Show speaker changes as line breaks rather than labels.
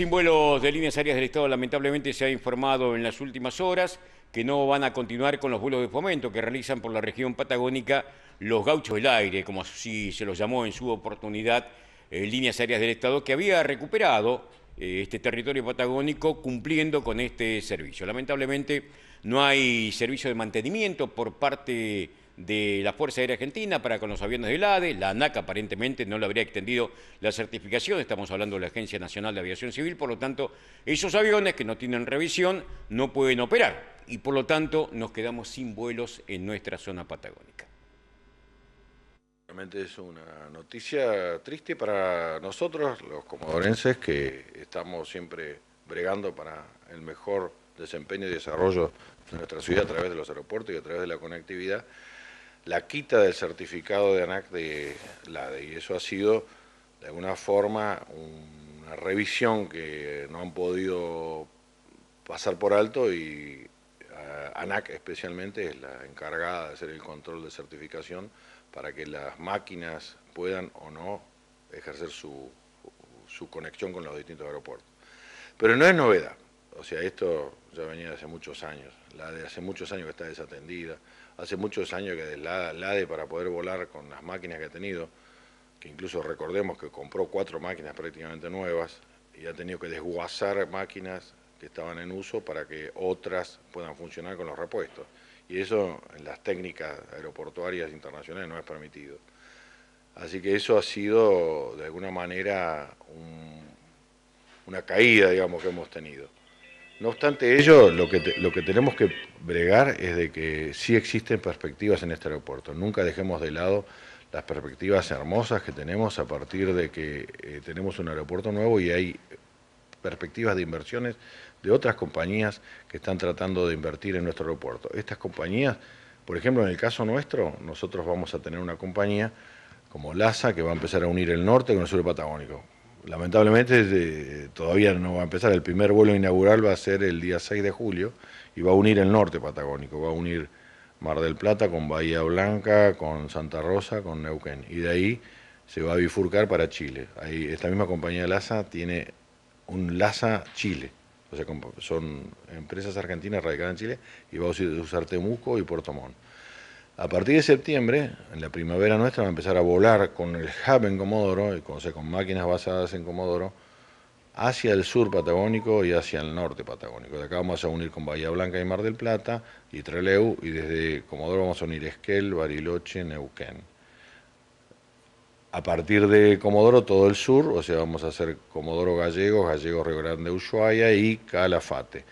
Sin vuelos de líneas aéreas del Estado, lamentablemente se ha informado en las últimas horas que no van a continuar con los vuelos de fomento que realizan por la región patagónica los gauchos del aire, como así se los llamó en su oportunidad, eh, líneas aéreas del Estado, que había recuperado eh, este territorio patagónico cumpliendo con este servicio. Lamentablemente no hay servicio de mantenimiento por parte de la Fuerza Aérea Argentina para con los aviones del ADE. La ANAC aparentemente no le habría extendido la certificación, estamos hablando de la Agencia Nacional de Aviación Civil, por lo tanto, esos aviones que no tienen revisión no pueden operar y por lo tanto nos quedamos sin vuelos en nuestra zona patagónica.
Realmente es una noticia triste para nosotros, los comodorenses, que estamos siempre bregando para el mejor desempeño y desarrollo de nuestra ciudad a través de los aeropuertos y a través de la conectividad la quita del certificado de ANAC de la y eso ha sido de alguna forma una revisión que no han podido pasar por alto y ANAC especialmente es la encargada de hacer el control de certificación para que las máquinas puedan o no ejercer su, su conexión con los distintos aeropuertos. Pero no es novedad, o sea, esto ya venía de hace muchos años, la de hace muchos años que está desatendida, hace muchos años que la, la ADE para poder volar con las máquinas que ha tenido, que incluso recordemos que compró cuatro máquinas prácticamente nuevas y ha tenido que desguazar máquinas que estaban en uso para que otras puedan funcionar con los repuestos. Y eso en las técnicas aeroportuarias internacionales no es permitido. Así que eso ha sido de alguna manera una caída, digamos, que hemos tenido. No obstante ello, lo que, lo que tenemos que bregar es de que sí existen perspectivas en este aeropuerto. Nunca dejemos de lado las perspectivas hermosas que tenemos a partir de que eh, tenemos un aeropuerto nuevo y hay perspectivas de inversiones de otras compañías que están tratando de invertir en nuestro aeropuerto. Estas compañías, por ejemplo, en el caso nuestro, nosotros vamos a tener una compañía como LASA que va a empezar a unir el norte con el sur patagónico lamentablemente todavía no va a empezar. El primer vuelo inaugural va a ser el día 6 de julio y va a unir el norte patagónico, va a unir Mar del Plata con Bahía Blanca, con Santa Rosa, con Neuquén. Y de ahí se va a bifurcar para Chile. Esta misma compañía LASA tiene un LASA Chile. O sea, son empresas argentinas radicadas en Chile y va a usar Temuco y Puerto Montt. A partir de septiembre, en la primavera nuestra, va a empezar a volar con el hub en Comodoro, con, con máquinas basadas en Comodoro, hacia el sur patagónico y hacia el norte patagónico. De acá vamos a unir con Bahía Blanca y Mar del Plata y Treleu, y desde Comodoro vamos a unir Esquel, Bariloche, Neuquén. A partir de Comodoro todo el sur, o sea, vamos a hacer Comodoro Gallegos, Gallegos Río Grande, Ushuaia y Calafate.